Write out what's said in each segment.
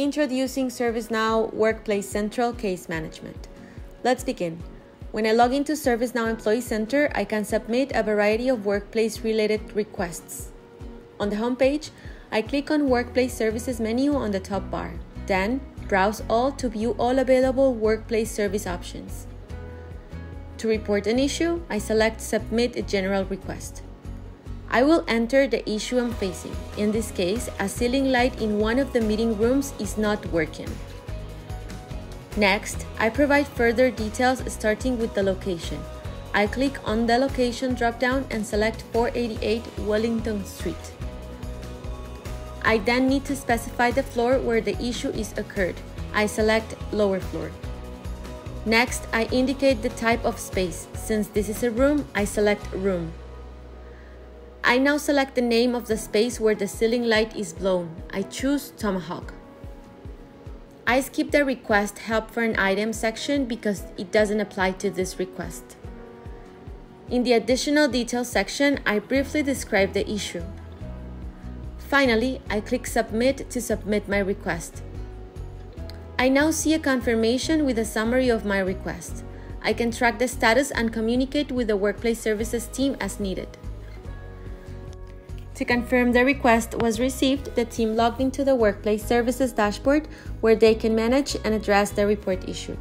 Introducing ServiceNow Workplace Central Case Management. Let's begin. When I log into ServiceNow Employee Center, I can submit a variety of workplace related requests. On the homepage, I click on Workplace Services menu on the top bar. Then, browse all to view all available workplace service options. To report an issue, I select Submit a General Request. I will enter the issue I'm facing. In this case, a ceiling light in one of the meeting rooms is not working. Next, I provide further details starting with the location. I click on the location dropdown and select 488 Wellington Street. I then need to specify the floor where the issue is occurred. I select lower floor. Next, I indicate the type of space. Since this is a room, I select room. I now select the name of the space where the ceiling light is blown. I choose Tomahawk. I skip the request help for an item section because it doesn't apply to this request. In the additional details section, I briefly describe the issue. Finally, I click Submit to submit my request. I now see a confirmation with a summary of my request. I can track the status and communicate with the Workplace Services team as needed. To confirm the request was received, the team logged into the Workplace Services dashboard where they can manage and address the report issue.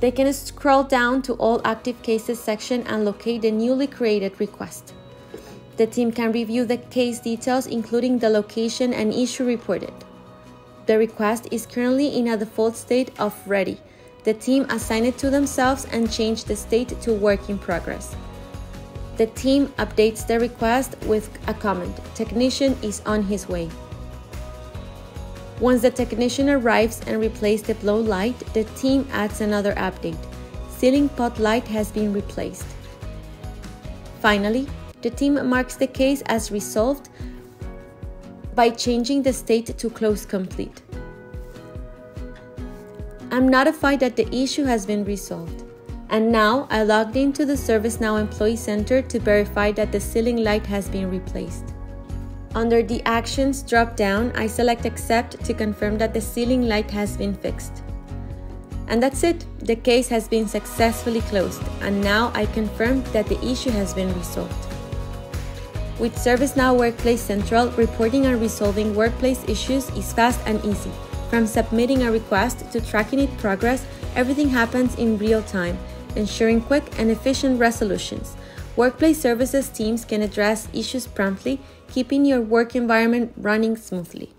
They can scroll down to All Active Cases section and locate the newly created request. The team can review the case details, including the location and issue reported. The request is currently in a default state of ready. The team assigned it to themselves and change the state to work in progress. The team updates the request with a comment Technician is on his way. Once the technician arrives and replaces the blow light, the team adds another update. Ceiling pot light has been replaced. Finally, the team marks the case as resolved by changing the state to close complete. I'm notified that the issue has been resolved. And now I logged into the ServiceNow Employee Center to verify that the ceiling light has been replaced. Under the Actions drop-down, I select Accept to confirm that the ceiling light has been fixed. And that's it, the case has been successfully closed, and now I confirm that the issue has been resolved. With ServiceNow Workplace Central, reporting and resolving workplace issues is fast and easy. From submitting a request to tracking its progress, everything happens in real time ensuring quick and efficient resolutions. Workplace services teams can address issues promptly, keeping your work environment running smoothly.